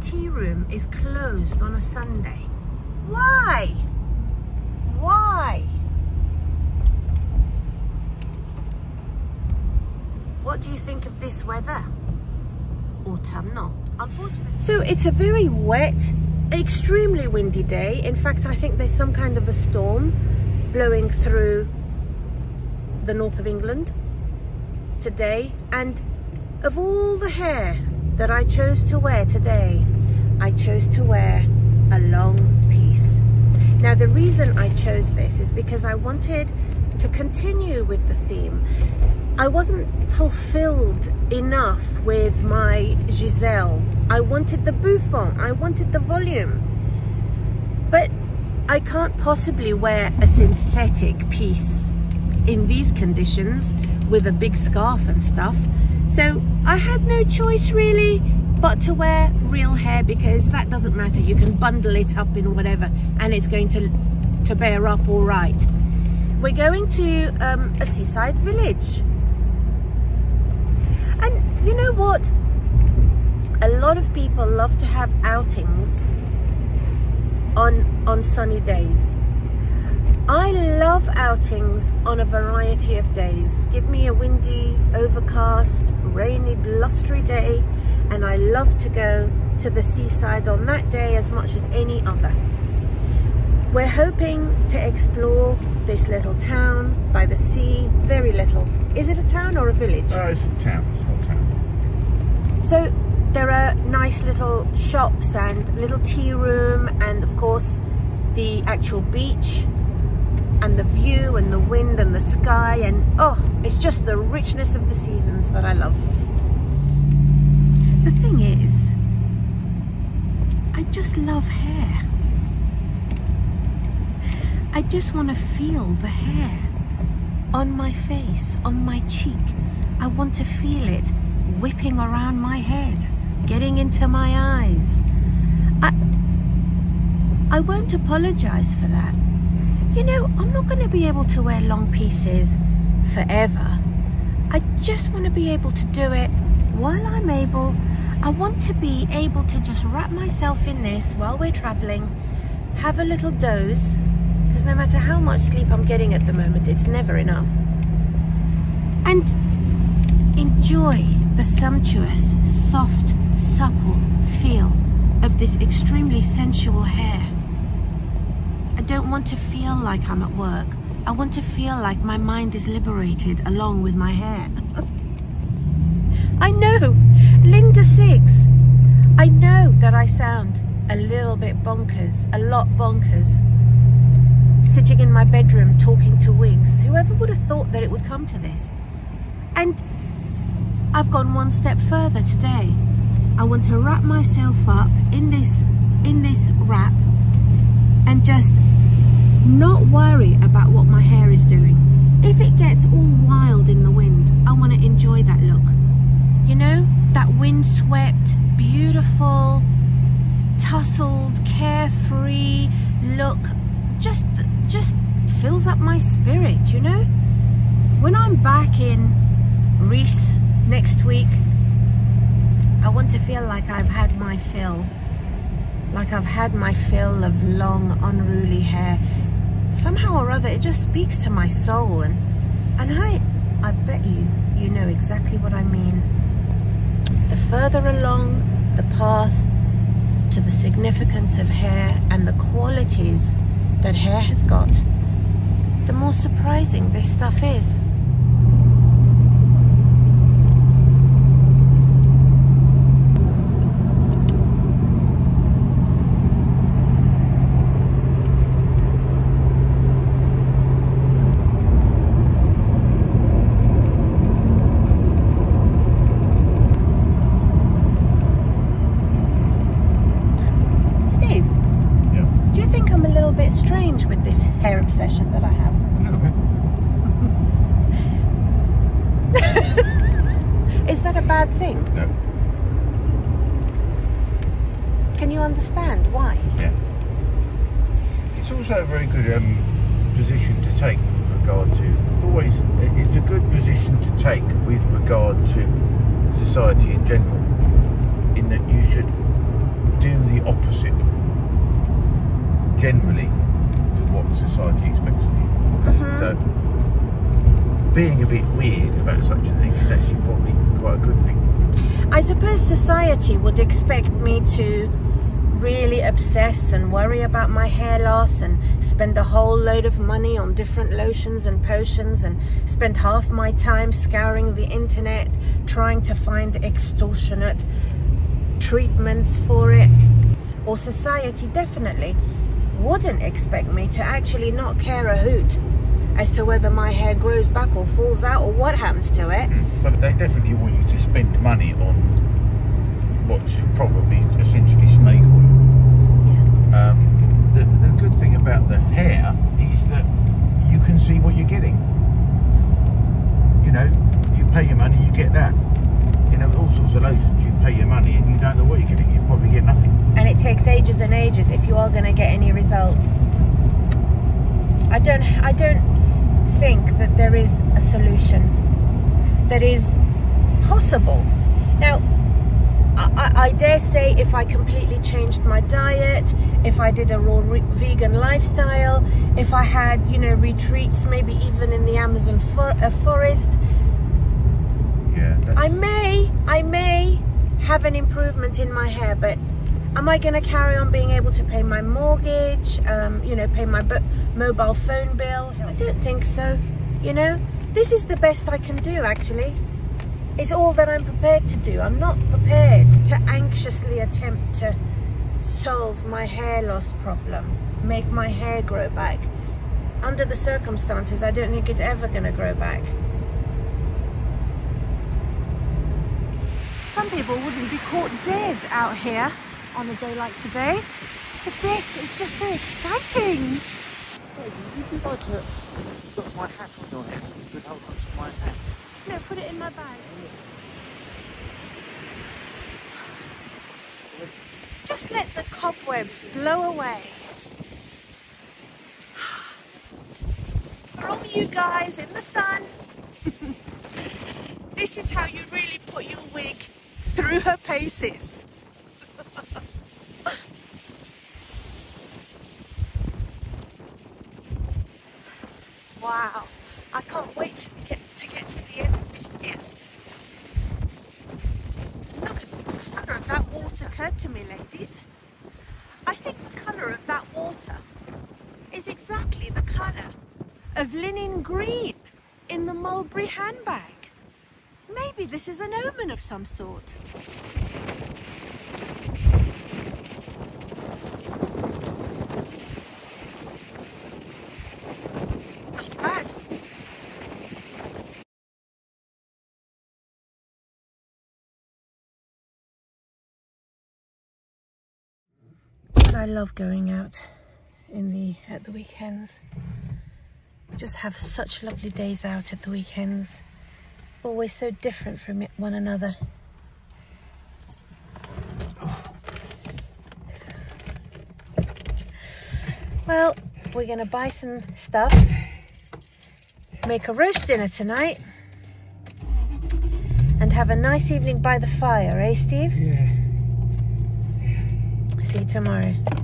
tea room is closed on a Sunday. Why? Why? What do you think of this weather? Autumnal, unfortunately. So it's a very wet, extremely windy day. In fact, I think there's some kind of a storm blowing through the north of England today. And of all the hair that I chose to wear today, I chose to wear a long piece. Now the reason I chose this is because I wanted to continue with the theme. I wasn't fulfilled enough with my Giselle. I wanted the bouffant, I wanted the volume. But I can't possibly wear a synthetic piece in these conditions with a big scarf and stuff. So I had no choice really but to wear real hair because that doesn't matter. You can bundle it up in whatever and it's going to, to bear up all right. We're going to um, a seaside village. And you know what? A lot of people love to have outings on, on sunny days. I love outings on a variety of days. Give me a windy, overcast, rainy, blustery day and I love to go to the seaside on that day as much as any other. We're hoping to explore this little town by the sea, very little. Is it a town or a village? Uh, it's a town, it's a small town. So there are nice little shops and little tea room and of course the actual beach and the view and the wind and the sky and oh it's just the richness of the seasons that I love. The thing is I just love hair. I just want to feel the hair on my face, on my cheek. I want to feel it whipping around my head, getting into my eyes. I, I won't apologize for that. You know, I'm not going to be able to wear long pieces forever. I just want to be able to do it while I'm able. I want to be able to just wrap myself in this while we're traveling, have a little doze, because no matter how much sleep I'm getting at the moment, it's never enough. And enjoy the sumptuous, soft, supple feel of this extremely sensual hair. Don't want to feel like I'm at work. I want to feel like my mind is liberated along with my hair. I know, Linda Six. I know that I sound a little bit bonkers, a lot bonkers. Sitting in my bedroom talking to wigs. Whoever would have thought that it would come to this? And I've gone one step further today. I want to wrap myself up in this in this wrap and just not worry about what my hair is doing. If it gets all wild in the wind, I want to enjoy that look. You know, that windswept, beautiful, tousled, carefree look just, just fills up my spirit, you know? When I'm back in Reese next week, I want to feel like I've had my fill like I've had my fill of long, unruly hair. Somehow or other, it just speaks to my soul, and and I, I bet you, you know exactly what I mean. The further along the path to the significance of hair and the qualities that hair has got, the more surprising this stuff is. Understand why. Yeah. It's also a very good um, position to take with regard to always. It's a good position to take with regard to society in general, in that you should do the opposite generally to what society expects of you. Mhm. So being a bit weird about such a thing is actually probably quite a good thing. I suppose society would expect me to really obsess and worry about my hair loss and spend a whole load of money on different lotions and potions and spend half my time scouring the internet trying to find extortionate treatments for it. Or society definitely wouldn't expect me to actually not care a hoot as to whether my hair grows back or falls out or what happens to it. But they definitely want you to spend money on what's probably essentially snake oil. Yeah. Um, the, the good thing about the hair is that you can see what you're getting. You know, you pay your money, you get that. You know, all sorts of lotions, you pay your money and you don't know what you're getting. You probably get nothing. and it takes ages and ages if you are going to get any result. I don't I don't think that there is a solution that is possible. Now, I, I- dare say if I completely changed my diet, if I did a raw vegan lifestyle, if I had, you know, retreats, maybe even in the Amazon for- uh, forest, Yeah. I may, I may have an improvement in my hair, but am I going to carry on being able to pay my mortgage, um, you know, pay my mobile phone bill? I don't think so. You know, this is the best I can do actually. It's all that I'm prepared to do. I'm not prepared to anxiously attempt to solve my hair loss problem, make my hair grow back. Under the circumstances, I don't think it's ever going to grow back. Some people wouldn't be caught dead out here on a day like today. But this is just so exciting. Would you like to put my hat on your head? You could hold on to my hat. No, put it in my bag. Just let the cobwebs blow away. For all you guys in the sun, this is how you really put your wig through her paces. Wow, I can't wait to get to get to the end of this bit. Look at the colour of that water occurred to me, ladies. I think the colour of that water is exactly the colour of linen green in the mulberry handbag. Maybe this is an omen of some sort. Not bad. I love going out in the at the weekends. Just have such lovely days out at the weekends. Always so different from one another. Well, we're gonna buy some stuff, make a roast dinner tonight, and have a nice evening by the fire, eh, Steve? Yeah. See you tomorrow.